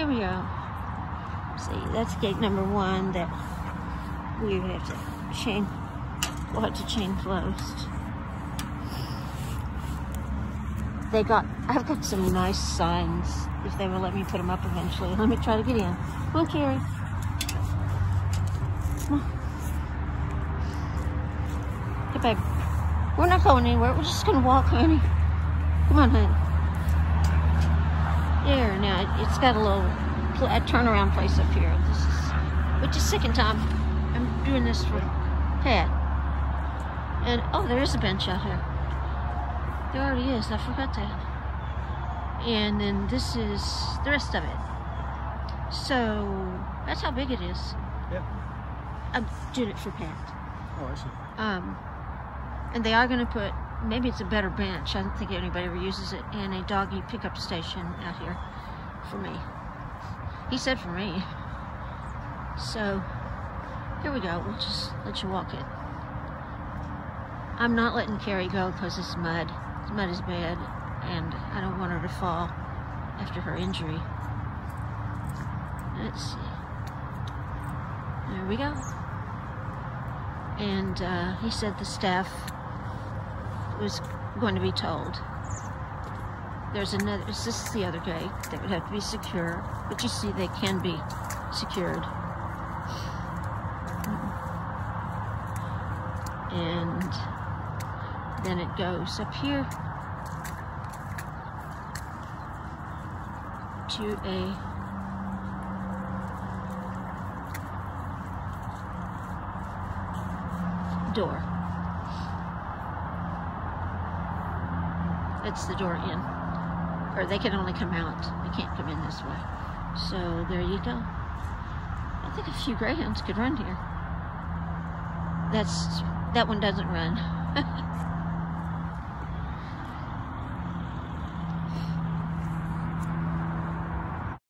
Here we go. See, that's gate number one that we have to chain, we'll have to chain closed. They got, I've got some nice signs, if they will let me put them up eventually. Let me try to get in. Come on, Carrie. Come on. Get back. We're not going anywhere. We're just gonna walk, honey. Come on, honey. There, now it's got a little a turnaround place up here. This is, which is second time I'm doing this for Pat. And oh, there is a bench out here. There already is. I forgot that. And then this is the rest of it. So that's how big it is. Yeah. I'm doing it for Pat. Oh, I see. Um, and they are going to put maybe it's a better bench. I don't think anybody ever uses it, and a doggy pickup station out here for me. He said for me. So here we go. We'll just let you walk it. I'm not letting Carrie go because it's mud. The mud is bad, and I don't want her to fall after her injury. Let's see. There we go. And uh, he said the staff was going to be told. There's another, this is the other gate that would have to be secure, but you see they can be secured. And then it goes up here to a door. It's the door in. Or they can only come out. They can't come in this way. So there you go. I think a few greyhounds could run here. That's that one doesn't run.